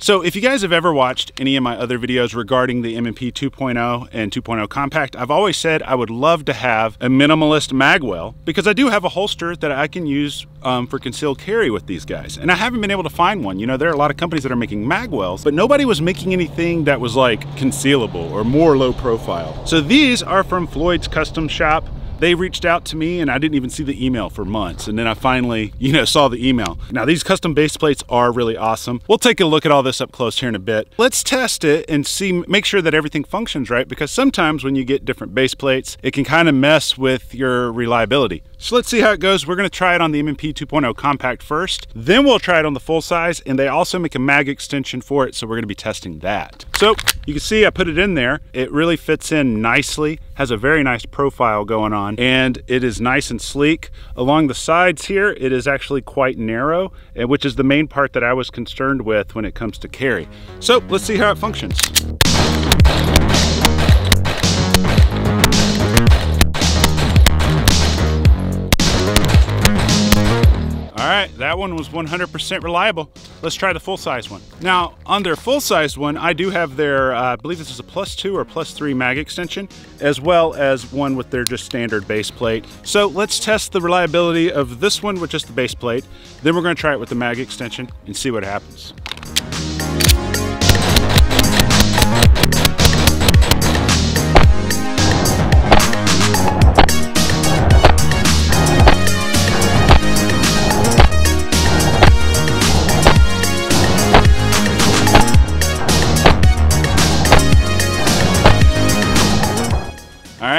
So if you guys have ever watched any of my other videos regarding the M&P 2.0 and 2.0 compact, I've always said I would love to have a minimalist magwell because I do have a holster that I can use um, for concealed carry with these guys. And I haven't been able to find one. You know, there are a lot of companies that are making magwells, but nobody was making anything that was like concealable or more low profile. So these are from Floyd's Custom Shop they reached out to me and I didn't even see the email for months. And then I finally, you know, saw the email. Now these custom base plates are really awesome. We'll take a look at all this up close here in a bit. Let's test it and see, make sure that everything functions right because sometimes when you get different base plates, it can kind of mess with your reliability. So let's see how it goes. We're gonna try it on the M&P 2.0 compact first, then we'll try it on the full size and they also make a mag extension for it. So we're gonna be testing that. So you can see I put it in there. It really fits in nicely, has a very nice profile going on and it is nice and sleek. Along the sides here, it is actually quite narrow, which is the main part that I was concerned with when it comes to carry. So let's see how it functions. Right, that one was 100% reliable. Let's try the full-size one. Now, on their full-size one, I do have their, uh, I believe this is a plus two or plus three mag extension, as well as one with their just standard base plate. So let's test the reliability of this one with just the base plate. Then we're gonna try it with the mag extension and see what happens.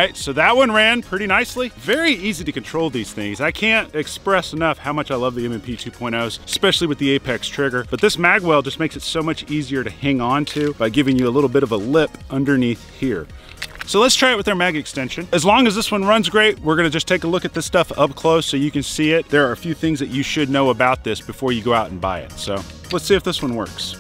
Right, so that one ran pretty nicely. Very easy to control these things. I can't express enough how much I love the M&P 2.0s, especially with the Apex trigger. But this magwell just makes it so much easier to hang on to by giving you a little bit of a lip underneath here. So let's try it with our mag extension. As long as this one runs great, we're gonna just take a look at this stuff up close so you can see it. There are a few things that you should know about this before you go out and buy it. So let's see if this one works.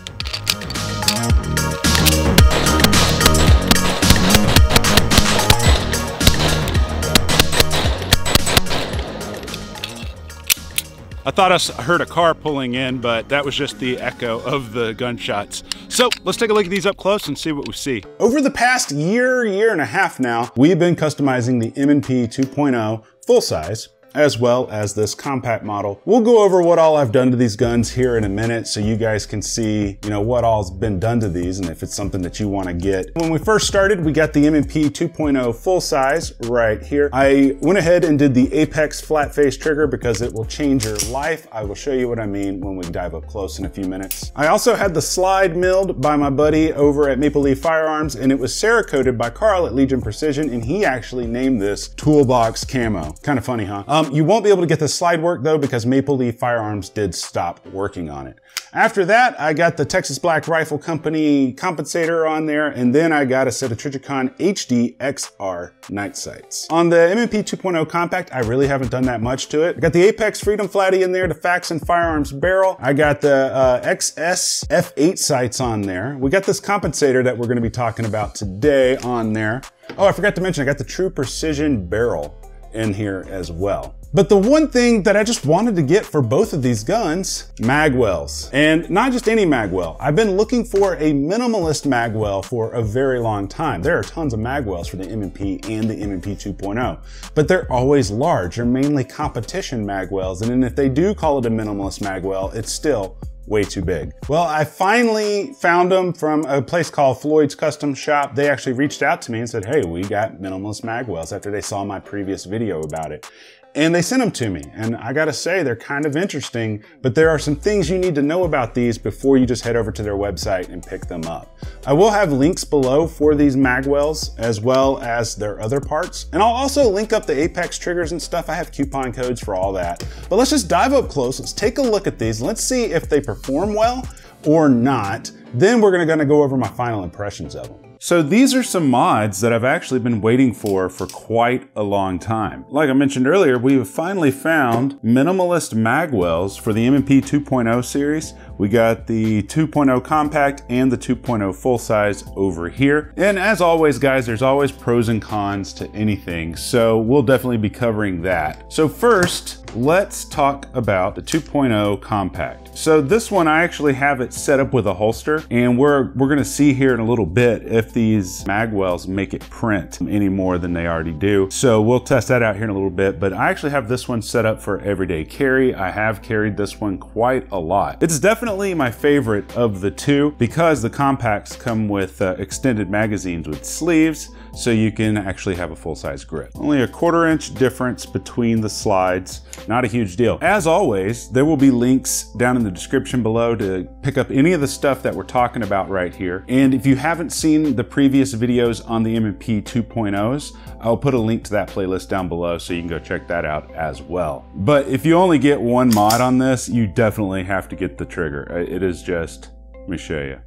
I thought I heard a car pulling in, but that was just the echo of the gunshots. So let's take a look at these up close and see what we see. Over the past year, year and a half now, we've been customizing the M&P 2.0 full size as well as this compact model. We'll go over what all I've done to these guns here in a minute so you guys can see, you know, what all's been done to these and if it's something that you want to get. When we first started, we got the M&P 2.0 full size right here. I went ahead and did the Apex flat face trigger because it will change your life. I will show you what I mean when we dive up close in a few minutes. I also had the slide milled by my buddy over at Maple Leaf Firearms and it was Cerakoted by Carl at Legion Precision and he actually named this toolbox camo. Kind of funny, huh? You won't be able to get the slide work though because Maple Leaf Firearms did stop working on it. After that, I got the Texas Black Rifle Company compensator on there, and then I got a set of Trijicon HD XR night sights. On the M&P 2.0 compact, I really haven't done that much to it. I got the Apex Freedom Flatty in there, the Faxon Firearms barrel. I got the uh, XS F8 sights on there. We got this compensator that we're gonna be talking about today on there. Oh, I forgot to mention, I got the True Precision barrel in here as well. But the one thing that I just wanted to get for both of these guns, magwells. And not just any magwell. I've been looking for a minimalist magwell for a very long time. There are tons of magwells for the M&P and the M&P 2.0, but they're always large. They're mainly competition magwells. And then if they do call it a minimalist magwell, it's still way too big. Well, I finally found them from a place called Floyd's Custom Shop. They actually reached out to me and said, hey, we got minimalist magwells after they saw my previous video about it and they sent them to me. And I gotta say, they're kind of interesting, but there are some things you need to know about these before you just head over to their website and pick them up. I will have links below for these magwells as well as their other parts. And I'll also link up the Apex triggers and stuff. I have coupon codes for all that. But let's just dive up close. Let's take a look at these. Let's see if they perform well or not. Then we're gonna go over my final impressions of them. So these are some mods that I've actually been waiting for for quite a long time. Like I mentioned earlier, we have finally found minimalist magwells for the M&P 2.0 series. We got the 2.0 compact and the 2.0 full size over here. And as always, guys, there's always pros and cons to anything. So we'll definitely be covering that. So first, let's talk about the 2.0 compact. So this one, I actually have it set up with a holster and we're, we're gonna see here in a little bit if these magwells make it print any more than they already do. So we'll test that out here in a little bit, but I actually have this one set up for everyday carry. I have carried this one quite a lot. It's definitely my favorite of the two because the compacts come with uh, extended magazines with sleeves so you can actually have a full-size grip. Only a quarter inch difference between the slides, not a huge deal. As always, there will be links down in the description below to pick up any of the stuff that we're talking about right here. And if you haven't seen the previous videos on the M&P 2.0s, I'll put a link to that playlist down below so you can go check that out as well. But if you only get one mod on this, you definitely have to get the trigger. Uh, it is just, let me show you.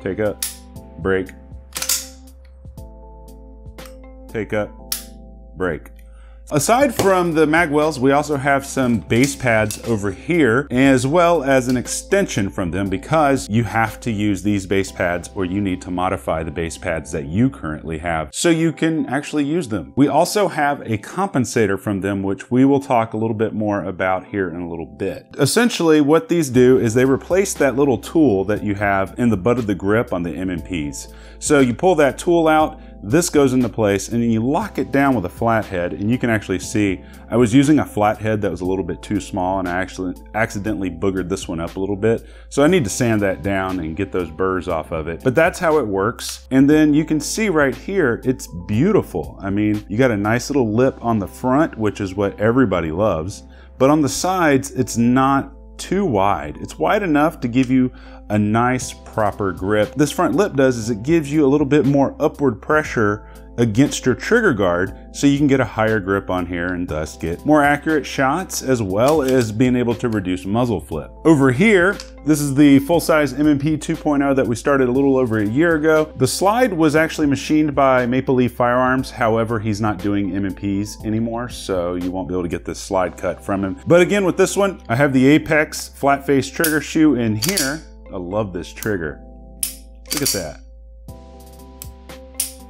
Take up, break, take a break. Aside from the magwells, we also have some base pads over here, as well as an extension from them because you have to use these base pads or you need to modify the base pads that you currently have so you can actually use them. We also have a compensator from them, which we will talk a little bit more about here in a little bit. Essentially, what these do is they replace that little tool that you have in the butt of the grip on the M&Ps. So you pull that tool out, this goes into place and then you lock it down with a flathead and you can actually see I was using a flathead that was a little bit too small and I actually accidentally boogered this one up a little bit. So I need to sand that down and get those burrs off of it. But that's how it works. And then you can see right here, it's beautiful. I mean, you got a nice little lip on the front, which is what everybody loves. But on the sides, it's not too wide. It's wide enough to give you a nice proper grip. This front lip does is it gives you a little bit more upward pressure against your trigger guard so you can get a higher grip on here and thus get more accurate shots as well as being able to reduce muzzle flip. Over here, this is the full-size M&P 2.0 that we started a little over a year ago. The slide was actually machined by Maple Leaf Firearms. However, he's not doing M&Ps anymore, so you won't be able to get this slide cut from him. But again, with this one, I have the Apex flat face trigger shoe in here. I love this trigger. Look at that.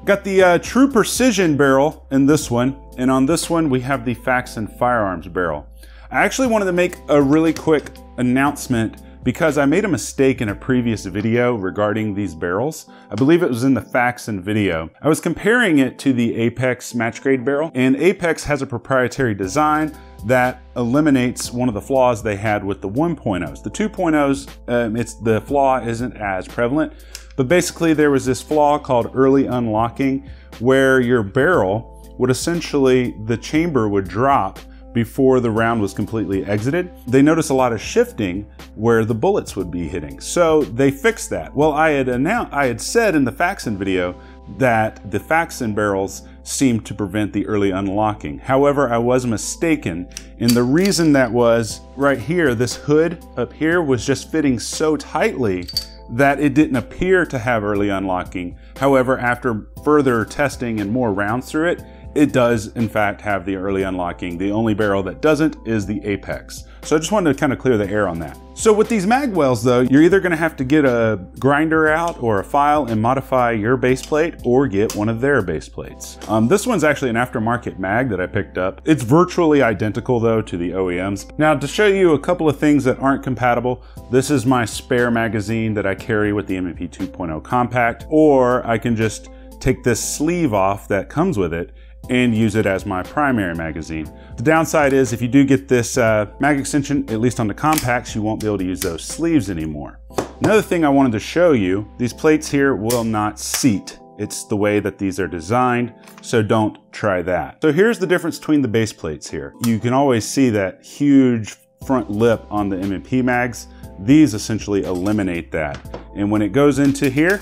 Got the uh, True Precision barrel in this one, and on this one we have the Faxon Firearms barrel. I actually wanted to make a really quick announcement because I made a mistake in a previous video regarding these barrels. I believe it was in the Faxon video. I was comparing it to the Apex match grade barrel, and Apex has a proprietary design that eliminates one of the flaws they had with the 1.0s. The 2.0s, um, it's the flaw isn't as prevalent, but basically, there was this flaw called early unlocking where your barrel would essentially, the chamber would drop before the round was completely exited. They noticed a lot of shifting where the bullets would be hitting. So they fixed that. Well, I had announced, I had said in the Faxon video that the Faxon barrels seemed to prevent the early unlocking. However, I was mistaken, and the reason that was right here, this hood up here was just fitting so tightly that it didn't appear to have early unlocking. However, after further testing and more rounds through it, it does in fact have the early unlocking. The only barrel that doesn't is the Apex. So I just wanted to kind of clear the air on that. So with these magwells though, you're either gonna have to get a grinder out or a file and modify your base plate or get one of their base plates. Um, this one's actually an aftermarket mag that I picked up. It's virtually identical though to the OEMs. Now to show you a couple of things that aren't compatible, this is my spare magazine that I carry with the M&P 2.0 compact, or I can just take this sleeve off that comes with it and use it as my primary magazine. The downside is if you do get this uh, mag extension, at least on the compacts, you won't be able to use those sleeves anymore. Another thing I wanted to show you, these plates here will not seat. It's the way that these are designed, so don't try that. So here's the difference between the base plates here. You can always see that huge front lip on the M&P mags. These essentially eliminate that. And when it goes into here,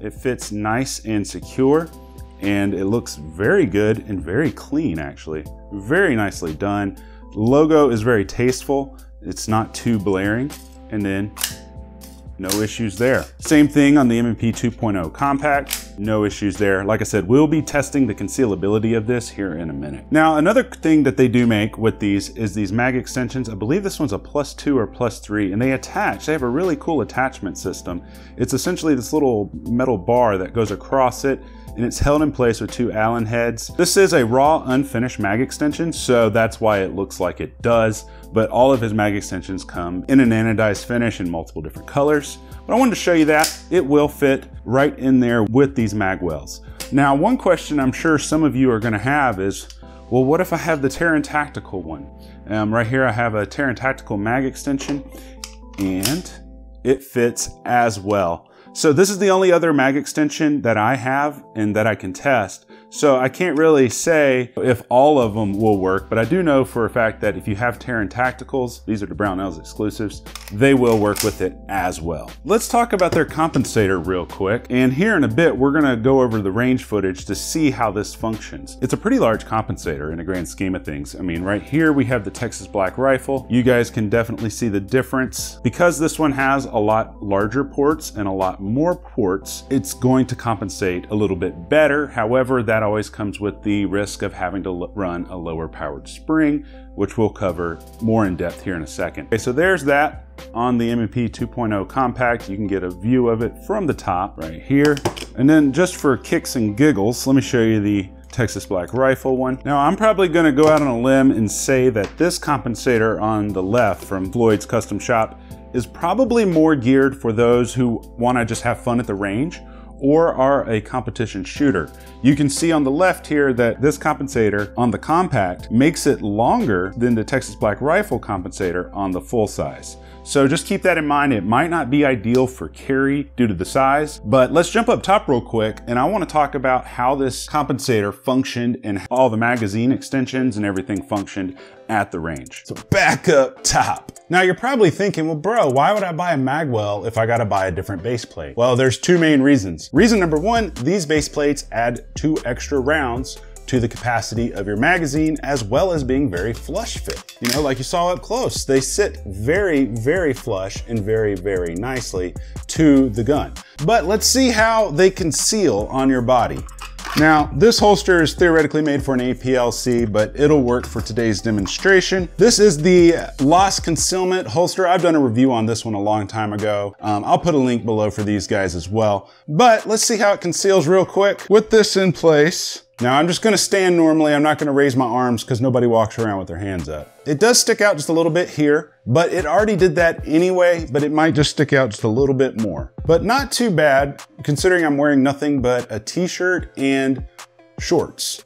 it fits nice and secure and it looks very good and very clean actually. Very nicely done. logo is very tasteful. It's not too blaring. And then no issues there. Same thing on the M&P 2.0 Compact, no issues there. Like I said, we'll be testing the concealability of this here in a minute. Now, another thing that they do make with these is these mag extensions. I believe this one's a plus two or plus three, and they attach, they have a really cool attachment system. It's essentially this little metal bar that goes across it, and it's held in place with two Allen heads. This is a raw unfinished mag extension, so that's why it looks like it does, but all of his mag extensions come in an anodized finish in multiple different colors. But I wanted to show you that it will fit right in there with these mag wells. Now, one question I'm sure some of you are gonna have is, well, what if I have the Taran Tactical one? Um, right here I have a Taran Tactical mag extension and it fits as well. So this is the only other mag extension that I have and that I can test. So I can't really say if all of them will work, but I do know for a fact that if you have Taran Tacticals, these are the Brownells exclusives, they will work with it as well. Let's talk about their compensator real quick. And here in a bit, we're gonna go over the range footage to see how this functions. It's a pretty large compensator in a grand scheme of things. I mean, right here we have the Texas Black Rifle. You guys can definitely see the difference. Because this one has a lot larger ports and a lot more ports, it's going to compensate a little bit better. However, that always comes with the risk of having to run a lower powered spring, which we'll cover more in depth here in a second. Okay, so there's that on the M&P 2.0 compact. You can get a view of it from the top right here. And then just for kicks and giggles, let me show you the Texas Black Rifle one. Now I'm probably gonna go out on a limb and say that this compensator on the left from Floyd's Custom Shop is probably more geared for those who wanna just have fun at the range or are a competition shooter. You can see on the left here that this compensator on the compact makes it longer than the Texas Black Rifle compensator on the full size. So just keep that in mind. It might not be ideal for carry due to the size, but let's jump up top real quick and I wanna talk about how this compensator functioned and all the magazine extensions and everything functioned at the range. So back up top. Now you're probably thinking, well, bro, why would I buy a magwell if I gotta buy a different base plate? Well, there's two main reasons. Reason number one, these base plates add two extra rounds to the capacity of your magazine as well as being very flush fit. You know, like you saw up close, they sit very, very flush and very, very nicely to the gun. But let's see how they conceal on your body. Now, this holster is theoretically made for an APLC, but it'll work for today's demonstration. This is the Lost Concealment holster. I've done a review on this one a long time ago. Um, I'll put a link below for these guys as well. But let's see how it conceals real quick. With this in place, now I'm just gonna stand normally. I'm not gonna raise my arms because nobody walks around with their hands up. It does stick out just a little bit here, but it already did that anyway, but it might just stick out just a little bit more. But not too bad considering I'm wearing nothing but a t-shirt and shorts.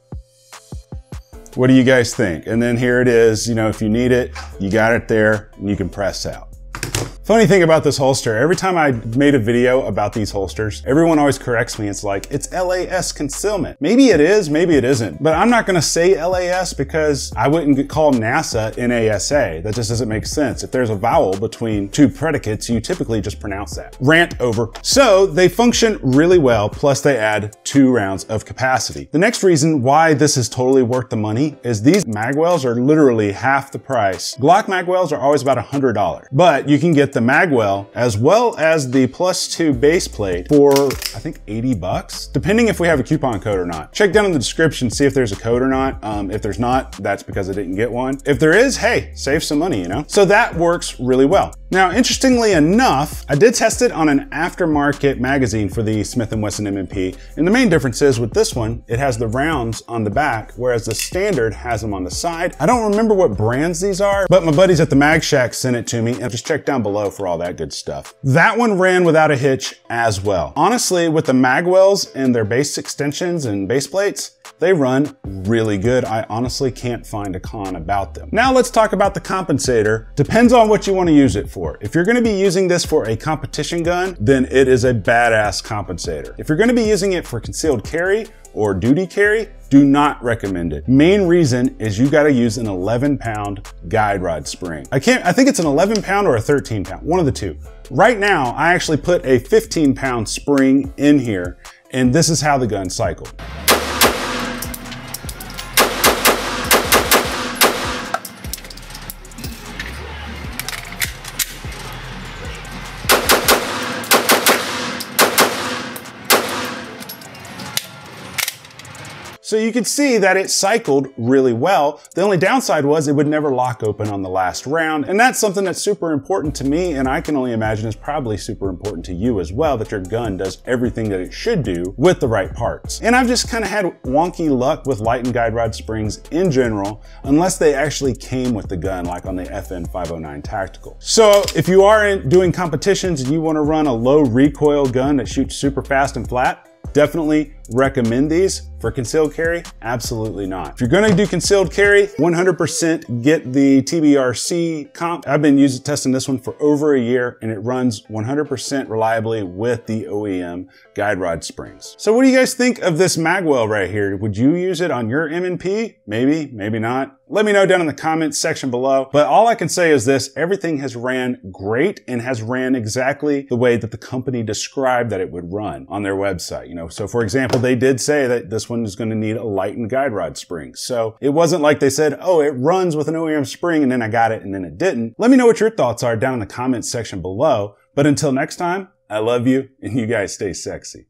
What do you guys think? And then here it is, you know, if you need it, you got it there and you can press out. Funny thing about this holster, every time I made a video about these holsters, everyone always corrects me. It's like, it's LAS concealment. Maybe it is, maybe it isn't. But I'm not gonna say LAS because I wouldn't call NASA NASA. That just doesn't make sense. If there's a vowel between two predicates, you typically just pronounce that. Rant over. So they function really well, plus they add two rounds of capacity. The next reason why this is totally worth the money is these magwells are literally half the price. Glock magwells are always about $100, but you can get the magwell as well as the plus two base plate for I think 80 bucks, depending if we have a coupon code or not. Check down in the description, see if there's a code or not. Um, if there's not, that's because I didn't get one. If there is, hey, save some money, you know? So that works really well. Now, interestingly enough, I did test it on an aftermarket magazine for the Smith & Wesson M&P, and the main difference is with this one, it has the rounds on the back, whereas the standard has them on the side. I don't remember what brands these are, but my buddies at the Mag Shack sent it to me, and just check down below for all that good stuff. That one ran without a hitch as well. Honestly, with the magwells and their base extensions and base plates, they run really good. I honestly can't find a con about them. Now let's talk about the compensator. Depends on what you want to use it for. If you're going to be using this for a competition gun, then it is a badass compensator. If you're going to be using it for concealed carry or duty carry, do not recommend it. Main reason is you gotta use an 11 pound guide rod spring. I can't, I think it's an 11 pound or a 13 pound, one of the two. Right now, I actually put a 15 pound spring in here and this is how the gun cycled. So you could see that it cycled really well. The only downside was it would never lock open on the last round. And that's something that's super important to me. And I can only imagine is probably super important to you as well, that your gun does everything that it should do with the right parts. And I've just kind of had wonky luck with light and guide rod springs in general, unless they actually came with the gun, like on the FN 509 Tactical. So if you are doing competitions and you want to run a low recoil gun that shoots super fast and flat, definitely recommend these. For concealed carry, absolutely not. If you're gonna do concealed carry, 100% get the TBRC comp. I've been using testing this one for over a year and it runs 100% reliably with the OEM guide rod springs. So what do you guys think of this magwell right here? Would you use it on your M&P? Maybe, maybe not. Let me know down in the comments section below. But all I can say is this, everything has ran great and has ran exactly the way that the company described that it would run on their website. You know, so for example, they did say that this one is going to need a light and guide rod spring. So it wasn't like they said, oh, it runs with an OEM spring and then I got it and then it didn't. Let me know what your thoughts are down in the comments section below. But until next time, I love you and you guys stay sexy.